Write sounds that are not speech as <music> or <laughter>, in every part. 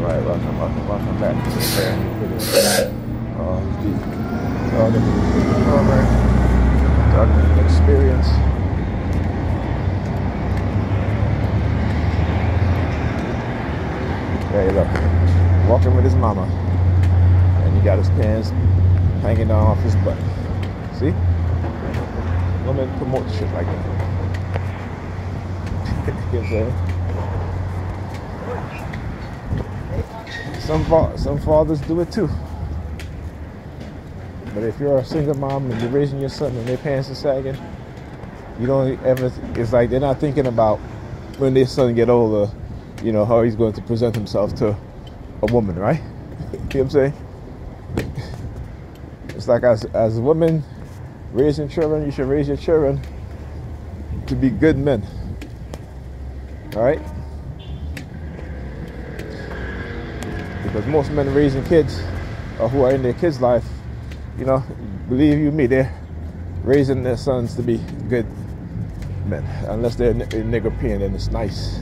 Alright, welcome, welcome, welcome back to the brand new video. Uh, the Target program, Target experience. Hey, look, walking with his mama, and he got his pants hanging down off his butt. See? Women promote shit like that. <laughs> you know what I'm saying? Some fa- some fathers do it too. But if you're a single mom and you're raising your son and their pants are sagging, you don't ever. It's like they're not thinking about when their son get older, you know how he's going to present himself to a woman, right? <laughs> you know what I'm saying? It's like as as a woman raising children, you should raise your children to be good men. All right? Because most men raising kids or who are in their kids' life, you know, believe you me, they're raising their sons to be good men. Unless they're nigger peeing, then it's nice.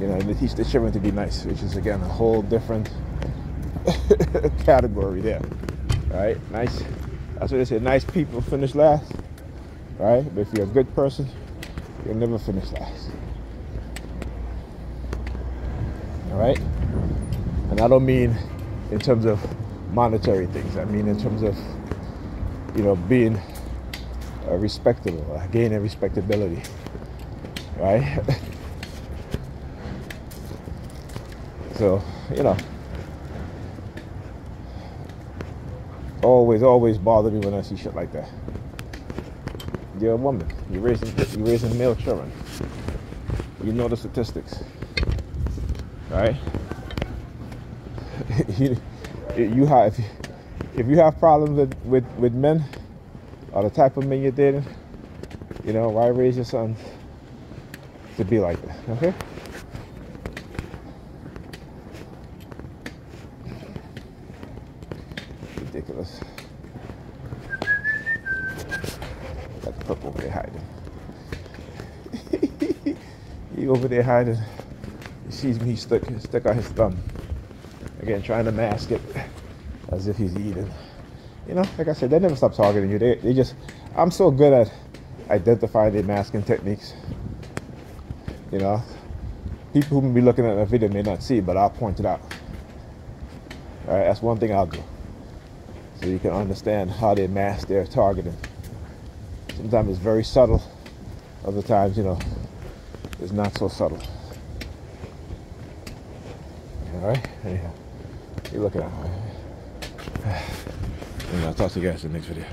You know, they teach their children to be nice, which is again a whole different <laughs> category there. Right? Nice. That's what they say. Nice people finish last. Right? But if you're a good person, you'll never finish last. All right? And I don't mean in terms of monetary things. I mean in terms of, you know, being uh, respectable, uh, gaining respectability, right? <laughs> so, you know, always, always bother me when I see shit like that. You're a woman. You're raising, you're raising male children. You know the statistics, right? <laughs> you, you have if you have problems with, with, with men or the type of men you're dating, you know, why raise your son to be like that? Okay? Ridiculous. The pup over there hiding. <laughs> he over there hiding. He sees me stuck stuck out his thumb. Again, trying to mask it as if he's eating. You know, like I said, they never stop targeting you. They, they just, I'm so good at identifying their masking techniques. You know, people who may be looking at the video may not see, but I'll point it out. All right, that's one thing I'll do. So you can understand how they mask their targeting. Sometimes it's very subtle. Other times, you know, it's not so subtle. All right, anyhow. You're looking at. And <sighs> I'll talk to you guys in the next video.